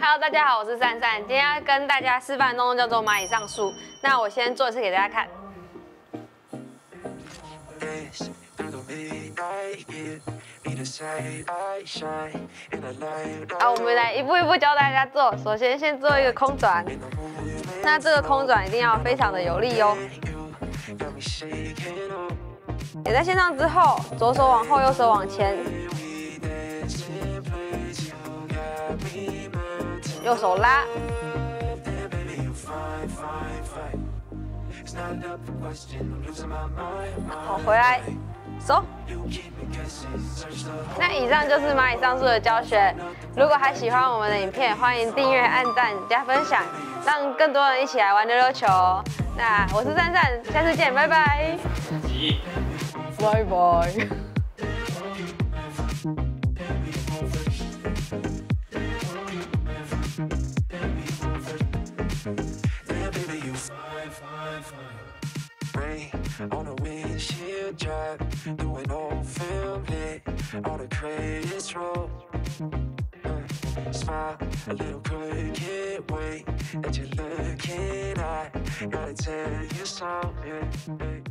Hello，大家好，我是善善，今天要跟大家示范的动作叫做蚂蚁上树。那我先做一次给大家看。好，我们来一步一步教大家做。首先，先做一个空转。那这个空转一定要非常的有力哦。也在线上之后，左手往后，右手往前，右手拉，好，回来，走。那以上就是蚂蚁上树的教学。如果还喜欢我们的影片，欢迎订阅、按赞、加分享，让更多人一起来玩溜溜球。那我是赞赞，下次见，拜拜。拜拜。On a windshield drive, doing old film lit, all the credits roll. Uh, smile, a little crooked way that you're looking at. Gotta tell you something.